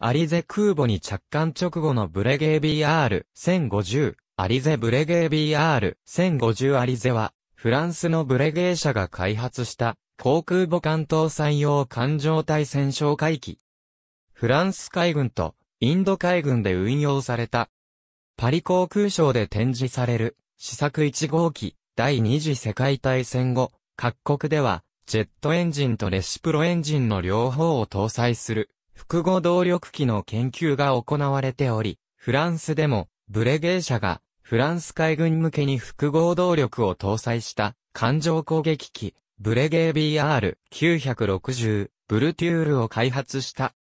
アリゼ空母に着艦直後のブレゲー BR1050、アリゼブレゲー BR1050 アリゼは、フランスのブレゲー社が開発した航空母艦搭載用艦上対戦哨戒機。フランス海軍とインド海軍で運用された。パリ航空ショーで展示される試作1号機第二次世界大戦後、各国ではジェットエンジンとレシプロエンジンの両方を搭載する複合動力機の研究が行われており、フランスでもブレゲー社がフランス海軍向けに複合動力を搭載した艦上攻撃機、ブレゲー BR960 ブルテュールを開発した。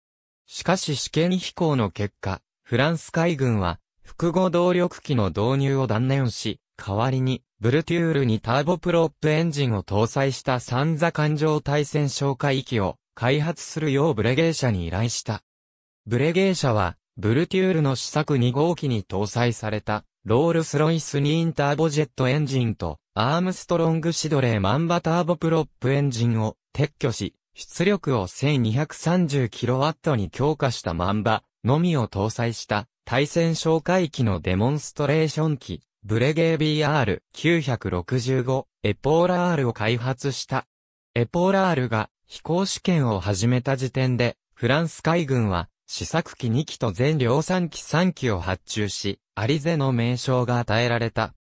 しかし試験飛行の結果、フランス海軍は複合動力機の導入を断念し、代わりに、ブルテュールにターボプロップエンジンを搭載した三座艦上対戦消火機を開発するようブレゲー社に依頼した。ブレゲー社は、ブルテュールの試作2号機に搭載されたロールスロイスニーンターボジェットエンジンと、アームストロングシドレーマンバターボプロップエンジンを撤去し、出力を 1230kW に強化したマンバのみを搭載した対戦哨戒機のデモンストレーション機、ブレゲー BR965 エポーラールを開発した。エポーラールが飛行試験を始めた時点で、フランス海軍は試作機2機と全量産機3機を発注し、アリゼの名称が与えられた。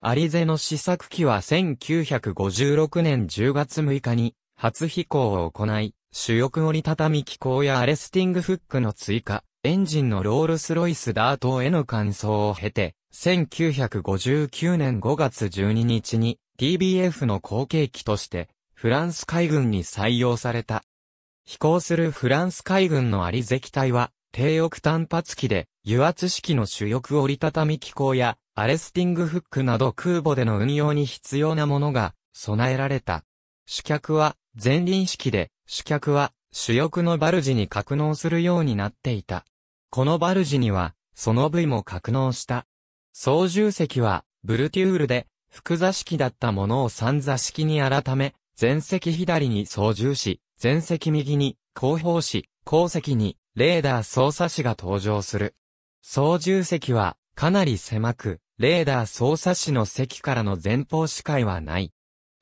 アリゼの試作機は1956年10月6日に初飛行を行い、主翼折りたたみ機構やアレスティングフックの追加、エンジンのロールスロイスダートへの換装を経て、1959年5月12日に TBF の後継機としてフランス海軍に採用された。飛行するフランス海軍のアリゼ機体は、低翼単発機で、油圧式の主翼折りたたみ機構や、アレスティングフックなど空母での運用に必要なものが備えられた。主脚は前輪式で、主脚は主翼のバルジに格納するようになっていた。このバルジには、その部位も格納した。操縦席は、ブルテュールで、複座式だったものを三座式に改め、前席左に操縦し、前席右に、後方視、後席に、レーダー操作士が登場する。操縦席は、かなり狭く、レーダー操作士の席からの前方視界はない。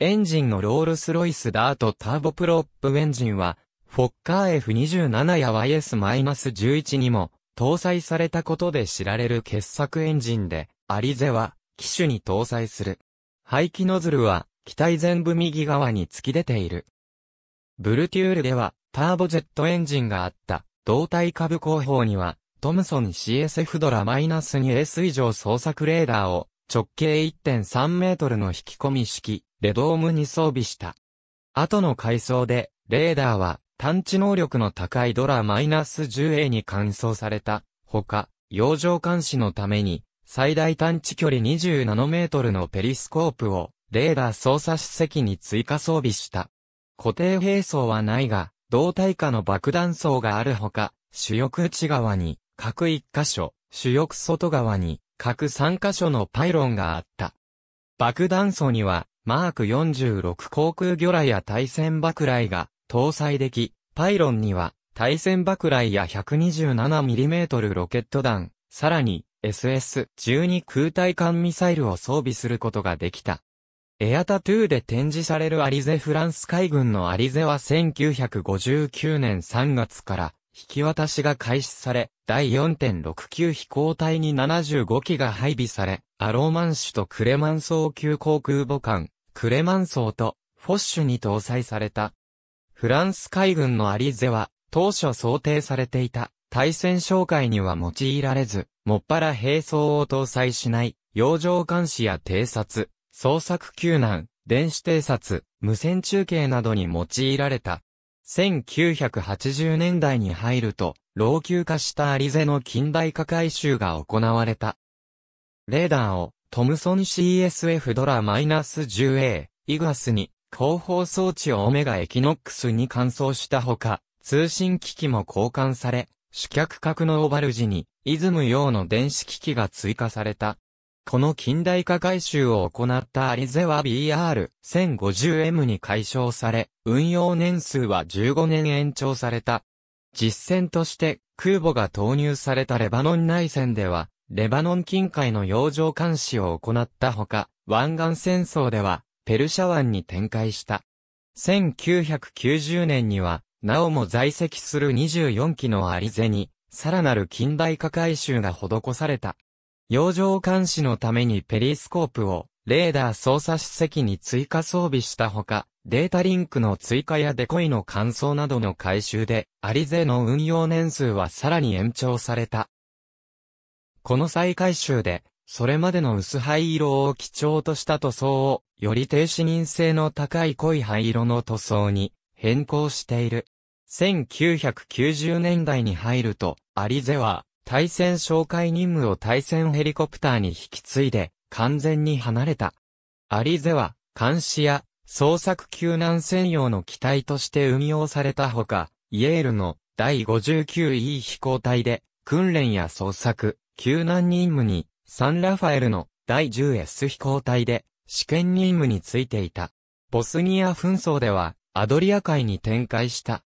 エンジンのロールスロイスダートターボプロップエンジンは、フォッカー F27 や YS-11 にも搭載されたことで知られる傑作エンジンで、アリゼは機種に搭載する。排気ノズルは機体全部右側に突き出ている。ブルテュールでは、ターボジェットエンジンがあった、胴体下部後方には、トムソン CSF ドラ -2S 以上操作レーダーを、直径1.3メートルの引き込み式、レドームに装備した。後の改装で、レーダーは、探知能力の高いドラ -10A に換装された。ほか、洋上監視のために、最大探知距離20ナノメートルのペリスコープを、レーダー操作施席に追加装備した。固定兵装はないが、胴体下の爆弾層があるほか、主翼内側に、各1箇所、主翼外側に、各3箇所のパイロンがあった。爆弾層には、マーク46航空魚雷や対戦爆雷が搭載でき、パイロンには対戦爆雷や 127mm ロケット弾、さらに SS-12 空対艦ミサイルを装備することができた。エアタトゥーで展示されるアリゼフランス海軍のアリゼは1959年3月から引き渡しが開始され、第4.69飛行隊に75機が配備され、アローマンシュとクレマンソー級航空母艦、クレマンソーとフォッシュに搭載された。フランス海軍のアリゼは、当初想定されていた対戦哨戒には用いられず、もっぱら兵装を搭載しない、洋上監視や偵察、捜索救難、電子偵察、無線中継などに用いられた。1980年代に入ると、老朽化したアリゼの近代化改修が行われた。レーダーをトムソン CSF ドラ -10A、イグアスに、広報装置をオメガエキノックスに換装したほか、通信機器も交換され、主脚格のオバルジに、イズム用の電子機器が追加された。この近代化改修を行ったアリゼは BR1050M に改称され、運用年数は15年延長された。実戦として空母が投入されたレバノン内戦では、レバノン近海の洋上監視を行ったほか、湾岸戦争では、ペルシャ湾に展開した。1990年には、なおも在籍する24機のアリゼに、さらなる近代化改修が施された。洋上監視のためにペリスコープを、レーダー操作施席に追加装備したほか、データリンクの追加やデコイの乾燥などの改修で、アリゼの運用年数はさらに延長された。この再改修で、それまでの薄灰色を基調とした塗装を、より低視認性の高い濃い灰色の塗装に変更している。1990年代に入ると、アリゼは、対戦紹介任務を対戦ヘリコプターに引き継いで、完全に離れた。アリゼは、監視や、捜索救難専用の機体として運用されたほか、イエールの第 59E 飛行隊で、訓練や捜索、救難任務に、サンラファエルの第 10S 飛行隊で、試験任務についていた。ボスニア紛争では、アドリア海に展開した。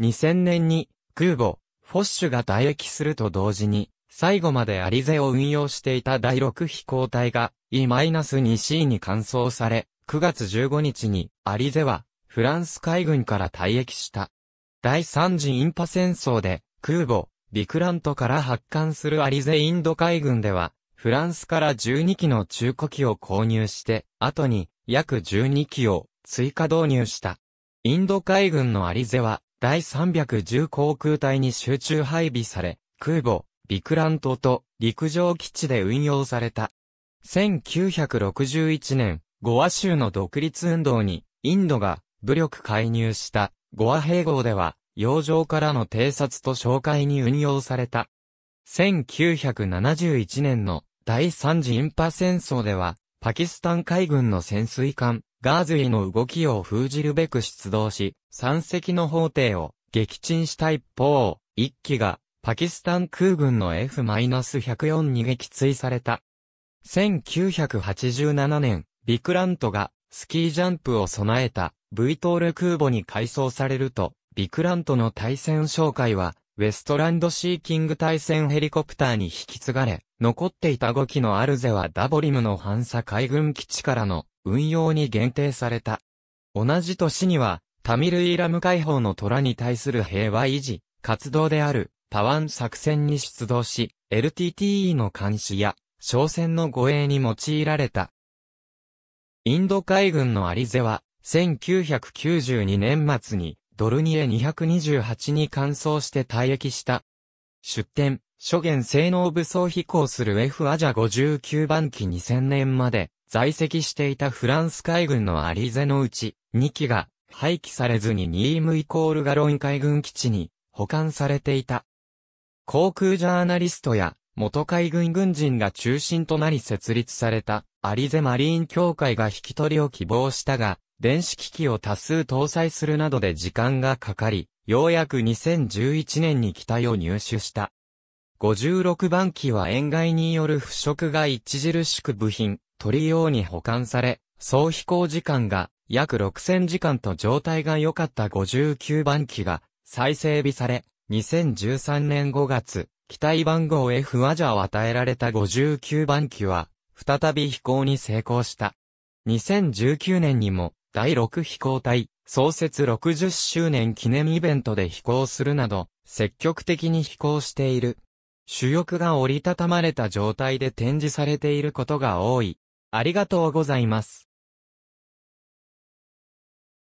2000年に空母、フォッシュが退役すると同時に、最後までアリゼを運用していた第6飛行隊が E-2C に換装され、9月15日にアリゼはフランス海軍から退役した。第3次インパ戦争で空母、ビクラントから発艦するアリゼインド海軍では、フランスから12機の中古機を購入して、後に約12機を追加導入した。インド海軍のアリゼは第310航空隊に集中配備され、空母、ビクラントと陸上基地で運用された。1961年、ゴア州の独立運動に、インドが武力介入したゴア併合では、洋上からの偵察と紹介に運用された。1971年の第三次インパ戦争では、パキスタン海軍の潜水艦、ガーズイの動きを封じるべく出動し、三隻の法廷を撃沈した一方、一機がパキスタン空軍の F-104 に撃墜された。1987年、ビクラントがスキージャンプを備えた V トール空母に改装されると、ビクラントの対戦紹介は、ウェストランドシーキング対戦ヘリコプターに引き継がれ、残っていた5機のアルゼはダボリムの反射海軍基地からの運用に限定された。同じ年には、タミルイラム解放の虎に対する平和維持、活動である、パワン作戦に出動し、LTTE の監視や、商船の護衛に用いられた。インド海軍のアリゼは、1992年末に、ドルニエ228に換装して退役した。出展、諸元性能武装飛行する F アジャ59番機2000年まで、在籍していたフランス海軍のアリゼのうち、2機が廃棄されずにニームイコールガロン海軍基地に保管されていた。航空ジャーナリストや元海軍軍人が中心となり設立されたアリゼマリーン協会が引き取りを希望したが、電子機器を多数搭載するなどで時間がかかり、ようやく2011年に機体を入手した。56番機は塩害による腐食が著しく部品、取用に保管され、総飛行時間が約6000時間と状態が良かった59番機が再整備され、2013年5月、機体番号 F ワジャを与えられた59番機は、再び飛行に成功した。2019年にも、第6飛行隊、創設60周年記念イベントで飛行するなど、積極的に飛行している。主翼が折りたたまれた状態で展示されていることが多い。ありがとうございます。